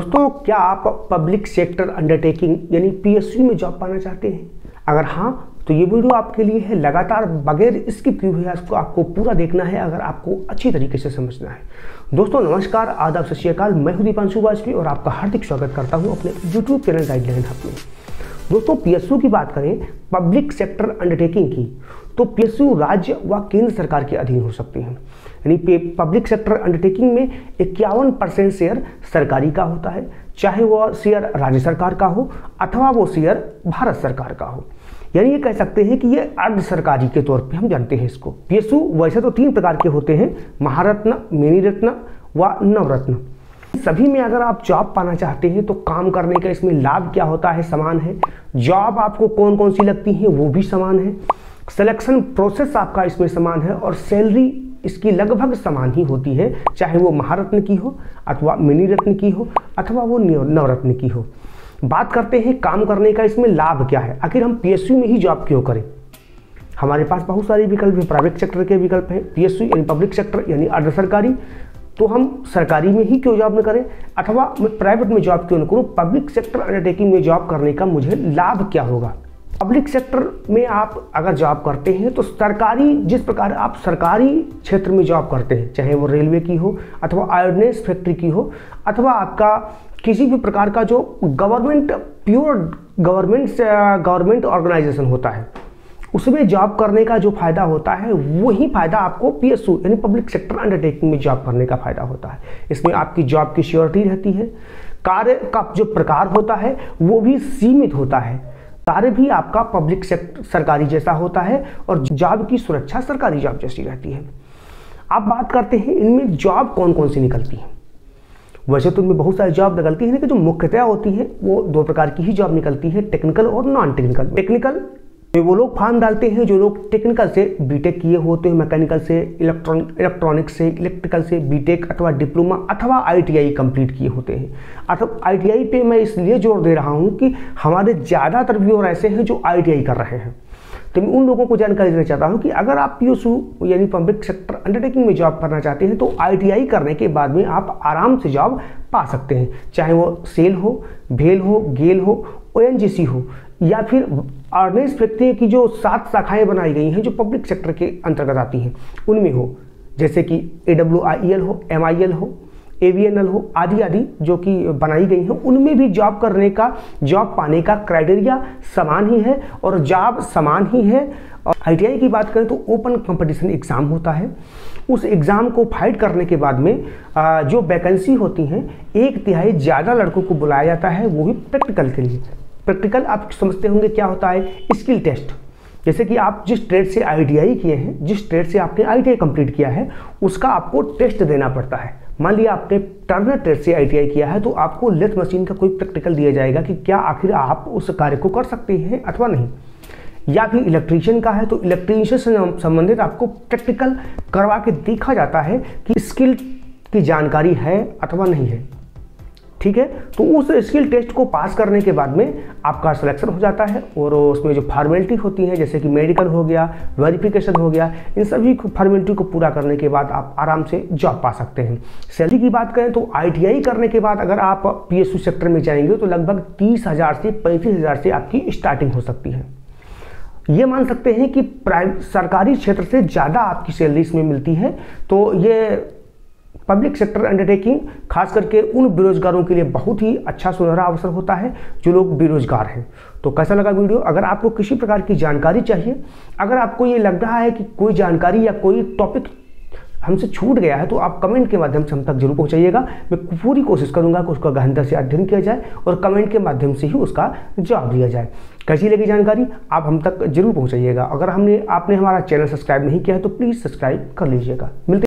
दोस्तों, क्या आप पब्लिक सेक्टर अंडरटेकिंग यानी पीएसयू में जॉब पाना चाहते हैं? अगर हाँ तो ये वीडियो आपके लिए है। लगातार बगैर किए हुए आपको आपको पूरा देखना है, अगर आपको अच्छी तरीके से समझना है। दोस्तों, नमस्कार, आदाब, सत श्रीकाल मैं हूँ दीपांशु वाजपेयी और आपका हार्दिक स्वागत करता हूँ अपने यूट्यूब चैनल गाइडलाइन हब में। दोस्तों पीएसयू की बात करें पब्लिक सेक्टर अंडरटेकिंग की तो पीएसयू राज्य व केंद्र सरकार के अधीन हो सकती हैं। यानी पब्लिक सेक्टर अंडरटेकिंग में इक्यावन परसेंट शेयर सरकारी का होता है, चाहे वह शेयर राज्य सरकार का हो, अथवा वो शेयर भारत सरकार का हो। यानी ये कह सकते हैं कि ये अर्ध सरकारी के तौर पे हम जानते हैं इसको। पीएसयू वैसे तो तीन प्रकार के होते हैं, महारत्न मिनी रत्न व नवरत्न। सभी में अगर आप जॉब पाना चाहते हैं तो काम करने का इसमें लाभ क्या होता है? समान है। जॉब आपको कौन कौन सी लगती है? वो भी समान है। सिलेक्शन प्रोसेस आपका इसमें समान है और सैलरी इसकी लगभग समान ही होती है, चाहे वो महारत्न की हो अथवा मिनी रत्न की हो अथवा वो नवरत्न की हो। बात करते हैं काम करने का इसमें लाभ क्या है। आखिर हम पीएसयू में ही जॉब क्यों करें? हमारे पास बहुत सारे विकल्प हैं प्राइवेट सेक्टर के विकल्प हैं। पीएसयू यानी पब्लिक सेक्टर यानी अर्ध सरकारी तो हम सरकारी में ही क्यों जॉब न करें? अथवा मैं प्राइवेट में जॉब क्यों न करूँ? पब्लिक सेक्टर अंडरटेकिंग में जॉब करने का मुझे लाभ क्या होगा? पब्लिक सेक्टर में आप अगर जॉब करते हैं तो सरकारी, जिस प्रकार आप सरकारी क्षेत्र में जॉब करते हैं, चाहे वो रेलवे की हो, अथवा आयोडनेस फैक्ट्री की हो, अथवा आपका किसी भी प्रकार का जो government pure government government organisation होता है उसमें जॉब करने का जो फ़ायदा होता है, वही फ़ायदा आपको पीएसयू यानी पब्लिक सेक्टर अंडरटेकिंग में जॉब करने का फ़ायदा होता है। इसमें आपकी जॉब की श्योरिटी रहती है। कार्य का जो प्रकार होता है, वो भी सीमित होता है। कार्य भी आपका पब्लिक सेक्टर सरकारी जैसा होता है और जॉब की सुरक्षा सरकारी जॉब जैसी रहती है। आप बात करते हैं, इनमें जॉब कौन कौन सी निकलती है? वैसे तो इनमें बहुत सारी जॉब निकलती है, लेकिन जो मुख्यतः होती है, वो दो प्रकार की ही जॉब निकलती है टेक्निकल और नॉन टेक्निकल टेक्निकल वो लोग फॉर्म डालते हैं, जो लोग टेक्निकल से बीटेक किए होते हैं मैकेनिकल से इलेक्ट्रॉन इलेक्ट्रॉनिक्स से इलेक्ट्रिकल से बीटेक अथवा डिप्लोमा अथवा आईटीआई कंप्लीट किए होते हैं। अथवा आईटीआई पे मैं इसलिए ज़ोर दे रहा हूँ कि हमारे ज़्यादातर व्यूअर ऐसे हैं जो आईटीआई कर रहे हैं। तो मैं उन लोगों को जानकारी देना चाहता हूँ कि अगर आप पी यानी पब्लिक सेक्टर अंडरटेकिंग में जॉब करना चाहते हैं तो आईटीआई करने के बाद में आप आराम से जॉब पा सकते हैं। चाहे वो सेल हो, भेल हो, गेल हो ओएनजीसी हो, या फिर ऑर्गेनाइज फैक्ट्री की जो सात शाखाएँ बनाई गई हैं, जो पब्लिक सेक्टर के अंतर्गत आती हैं, उनमें हो, जैसे कि ए डब्ल्यू आई एल हो एम आई एल हो एवीएनएल हो, आदि आदि जो कि बनाई गई हैं, उनमें भी जॉब करने का जॉब पाने का क्राइटेरिया समान ही है और जॉब समान ही है। और आईटीआई की बात करें तो ओपन कंपटीशन एग्ज़ाम होता है। उस एग्ज़ाम को फाइट करने के बाद में जो वैकेंसी होती हैं, एक तिहाई ज़्यादा लड़कों को बुलाया जाता है, वो भी प्रैक्टिकल के लिए। प्रैक्टिकल आप समझते होंगे क्या होता है? स्किल टेस्ट जैसे कि आप जिस ट्रेड से आईटीआई किए हैं, जिस ट्रेड से आपने आई कंप्लीट किया है, उसका आपको टेस्ट देना पड़ता है। मान लिया आपने टर्नर ट्रेड से आईटीआई किया है तो आपको लेथ मशीन का कोई प्रैक्टिकल दिया जाएगा कि क्या आखिर आप उस कार्य को कर सकते हैं अथवा नहीं। या फिर इलेक्ट्रीशियन का है तो इलेक्ट्रीशियन से संबंधित आपको प्रैक्टिकल करवा के देखा जाता है कि स्किल की जानकारी है अथवा नहीं है। ठीक है? तो उस स्किल टेस्ट को पास करने के बाद में आपका सिलेक्शन हो जाता है और उसमें जो फॉर्मेलिटी होती है, जैसे कि मेडिकल हो गया वेरिफिकेशन हो गया, इन सभी फॉर्मेलिटी को पूरा करने के बाद आप आराम से जॉब पा सकते हैं। सैलरी की बात करें तो आईटीआई करने के बाद अगर आप पीएसयू सेक्टर में जाएँगे तो लगभग तीस हज़ार से पैंतीस हज़ार से आपकी स्टार्टिंग हो सकती है। ये मान सकते हैं कि सरकारी क्षेत्र से ज़्यादा आपकी सैलरी इसमें मिलती है। तो ये पब्लिक सेक्टर अंडरटेकिंग खास करके उन बेरोजगारों के लिए बहुत ही अच्छा सुनहरा अवसर होता है, जो लोग बेरोजगार हैं। तो कैसा लगा वीडियो? अगर आपको किसी प्रकार की जानकारी चाहिए, अगर आपको ये लग रहा है कि कोई जानकारी या कोई टॉपिक हमसे छूट गया है तो आप कमेंट के माध्यम से हम तक ज़रूर पहुंचाइएगा। मैं पूरी कोशिश करूँगा कि उसका गहनता से अध्ययन किया जाए और कमेंट के माध्यम से ही उसका जवाब दिया जाए। कैसी लगी जानकारी? आप हम तक ज़रूर पहुंचाइएगा। अगर हमने, आपने हमारा चैनल सब्सक्राइब नहीं किया है तो प्लीज़ सब्सक्राइब कर लीजिएगा। मिलते